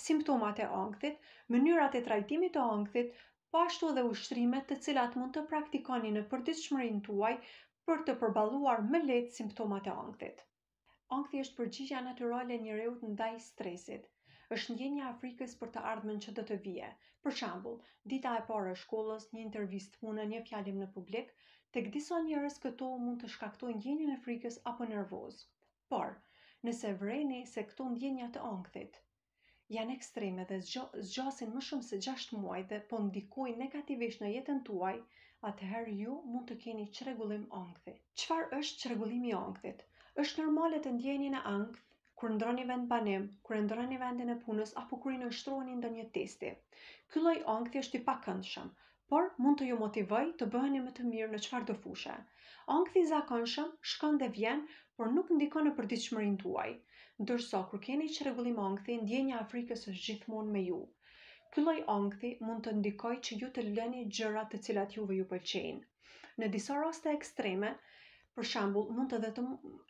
simptomat e ankthit, mënyrat e trajtimit të ankthit, po ashtu edhe ushtrimet të cilat mund të praktikoni në përditshmërinë tuaj për të përballuar më lehtë simptomat e ankthit. Ankthi është përgjigja natyrale e njeriut ndaj stresit. Është ndjenja e frikës për të ardhmen që do të vijë. Për shembull, dita e parë e shkollës, një intervistë pune, një fjalim në publik, tek disa njerëz këto mund të shkaktojnë ndjenjën e frikës apo nervoz. Por, nëse vreni se këto ndjenja të ankthit janë ekstreme dhe zgjasin më shumë se 6 muaj dhe po ndikojnë negativisht në jetën tuaj, atëherë ju mund të keni çrregullim ankthi. Çfarë është çrregullimi i ankthit? Është normale të ndiheni në ankth kur ndrroni vendbanim, kur e ndrroni vendin e punës apo kur i nënshtroheni ndonjë testi. Ky lloj ankthi është i pakëndshëm, por mund të ju motivojë të bëheni më të mirë në çfarëdo fushe. Ankthi i zakonshëm shkon dhe vjen, por nuk ndikon në përditshmërinë tuaj. Ndërsa kur keni çrregullim ankthi, ndjenja e frikës është gjithmonë me ju. Ky lloj ankthi mund të ndikojë që ju të lini gjërat të cilat juve ju pëlqejnë. Në disa raste ekstreme, për shembull, mund të dhe të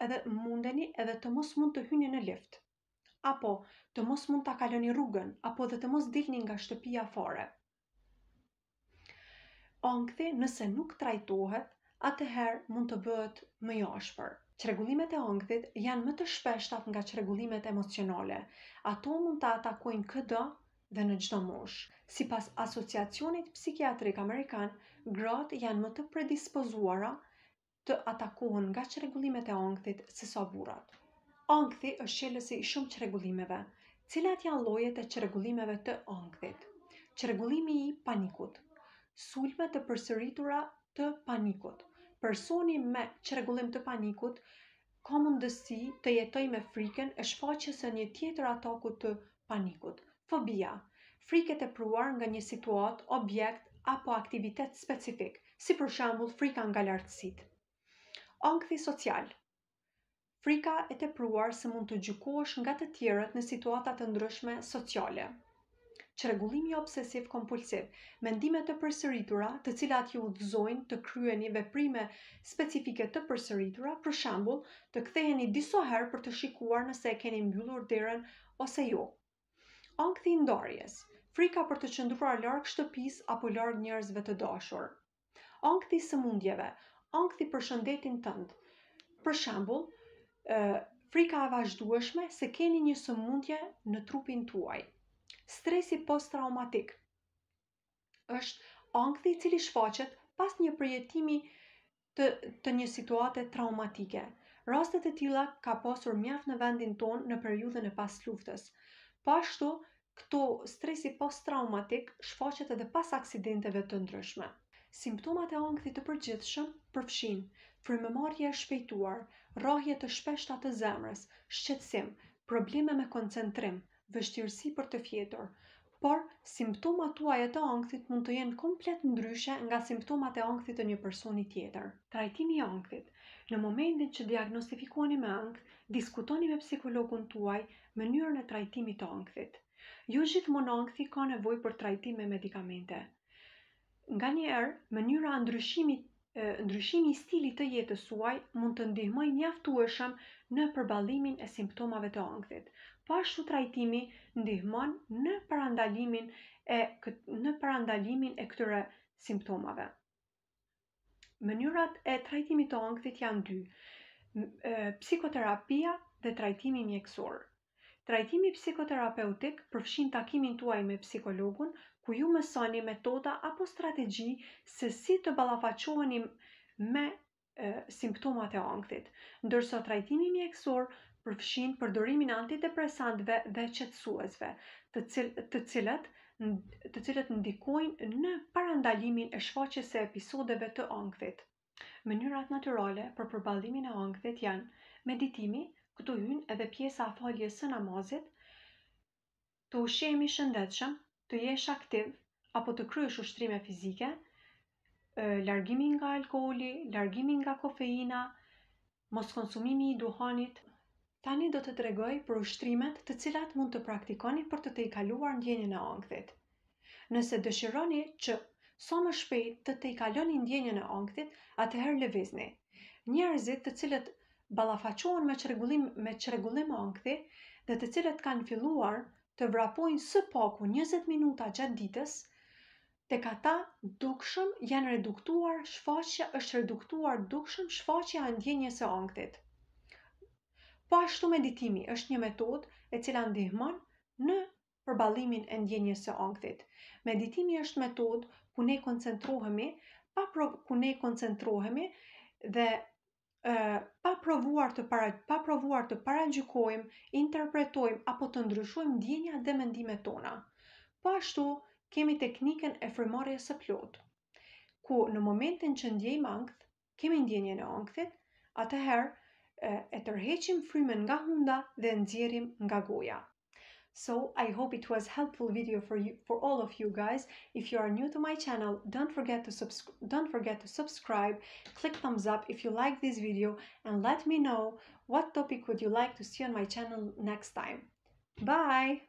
edhe mundeni edhe të mos mund të hyni në lift apo të mos mund ta kaloni rrugën apo dhe të mos dilni nga shtëpia fare. Ankthi nëse nuk trajtohet, atëherë mund të bëhet më i ashpër. Çrregullimet e ankthit janë më të shpeshtat nga çrregullimet emocionale. Ato mund të atakojnë këdo dhe në çdo moshë. Sipas Asociacionit Psikiatrik Amerikan, gratë janë më të predispozuara të atakohen nga çrregullimet e ankthit sesa burrat. Ankthi është çelësi i shumë çrregullimeve. Cilat janë llojet e çrregullimeve të ankthit? Çrregullimi i panikut. Sulme të përsëritura të panikut. Personi me çrregullim të panikut ka mundësi të jetojë me frikën e shfaqjes së një tjetër ataku të panikut. Fobia, Frikë e tepruar nga një situatë, objekt apo aktivitet specifik, si për shembull frika nga lartësitë. Ankthi social, Frika e tepruar se mund të gjykohesh nga të tjerët në situata të ndryshme sociale. Çrregullimi obsesiv-kompulsiv, mendime të përsëritura, të cilat ju udhëzojnë të kryeni veprime specifike të përsëritura, për shembull, të ktheheni disa herë për të shikuar nëse e keni mbyllur derën ose jo. Ankthi i ndarjes, frika për të qëndruar larg shtëpisë apo larg njerëzve të dashur. Ankthi i sëmundjeve, ankthi për shëndetin tënd. Për shembull, ë frika e vazhdueshme se keni një sëmundje në trupin tuaj. Stresi post-traumatik është ankthi i cili shfaqet pas një përjetimi të, të një situate traumatike. Raste të tilla ka pasur mjaft në vendin tonë në periudhën e pasluftës. Po ashtu, Këtu, stresi post-traumatik shfaqet edhe pas aksidenteve të ndryshme. Simptomat e ankthit të përgjithshëm përfshijnë, frymëmarrje e shpejtuar, rrahje të shpeshta të zemrës, shqetësim, probleme me koncentrim, vështirësi për të fjetur. Por, simptomat tuaja të ankthit mund të jenë komplet ndryshe nga simptomat e ankthit të një personi tjetër. Trajtimi i ankthit, Në momentin që diagnostifikoheni me ankth, diskutoni me psikologun tuaj Mënyrën e trajtimit të ankthit. Jo gjithmonë ankthi ka nevojë për trajtim me medikamente. Nganjëherë, mënyra e ndryshimit ndryshimi i stilit të jetës suaj mund të ndihmojë mjaftueshëm në përballimin e simptomave të ankthit. Po ashtu trajtimi ndihmon në parandalimin e në parandalimin e këtyre simptomave. Mënyrat e trajtimit të ankthit janë dy, psikoterapia dhe trajtimi mjekësor. Trajtimi psikoterapeutik përfshin takimin tuaj me psikologun, ku ju mësoni metoda apo strategji se si të ballafaqoheni me e, simptomat e ankthit, ndërsa trajtimi mjekësor përfshin përdorimin e antidepresantëve dhe qetësuesve, të, cil, të cilët të cilët ndikojnë në parandalimin e shfaqjes së episodeve të ankthit. Mënyrat natyrale për përballimin e ankthit janë meditimi, këtu hyn edhe pjesa e faljes së namazit, të ushqehemi shëndetshëm, të jesh aktiv apo të kryesh ushtrime fizike, largimi nga alkooli, largimi nga kofeina, Moskonsumimi i duhanit tani do të tregoj për ushtrimet të cilat mund të praktikoni për të tejkaluar ndjenjën e ankthit. Nëse dëshironi që sa më shpejt të tejkaloni ndjenjën e ankthit, atëherë lëvizni. Njerëzit të cilët ballafaqohen me çrregullim me çrregullim ankthi dhe të cilët kanë filluar të vrapojnë së paku njëzet minuta gjatë ditës, Tek ata dukshëm janë reduktuar shfaqja është reduktuar dukshëm shfaqja e ndjenjës së ankthit. Po ashtu meditimi është një metodë e cila ndihmon në përballimin e ndjenjës së ankthit. Meditimi është metodë ku ne koncentrohemi pa pro, ku ne koncentrohemi dhe pa provuar të para pa provuar të paragjykojmë, interpretojmë apo të ndryshojmë ndjenjat dhe mendimet tona. Po ashtu, kemi teknikën e frymëmarrjes së plotë, ku në momentin që ndjejmë ankth, kemi ndjenjën e ankthit, atëherë e tërheqim frymën nga hunda dhe nxjerrim nga goja. So I hope it was helpful video for you for all of you guys. If you are new to my channel, don't forget to subscribe don't forget to subscribe, click thumbs up if you like this video and let me know what topic would you like to see on my channel next time. Bye.